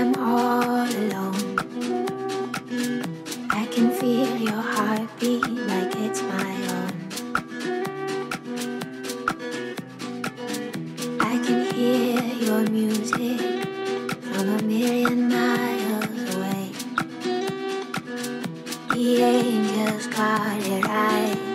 I'm all alone. I can feel your heartbeat like it's my own. I can hear your music from a million miles away. The angels guard your eyes.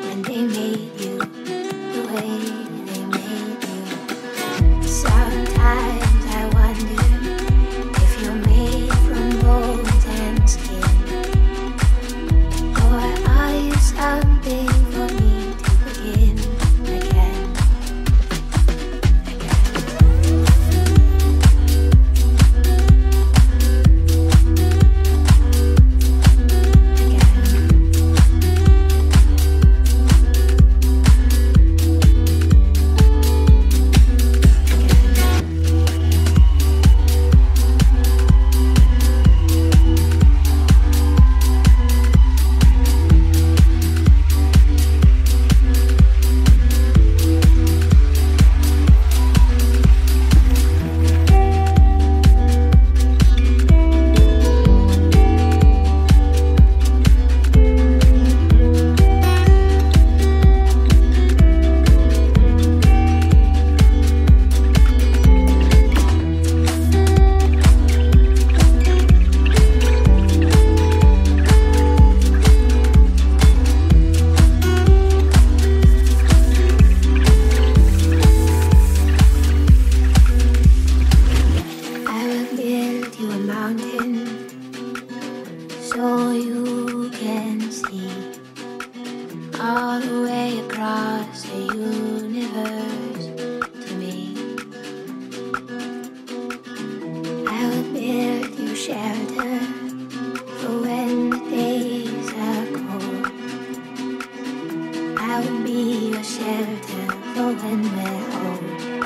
Be your shelter for when we're old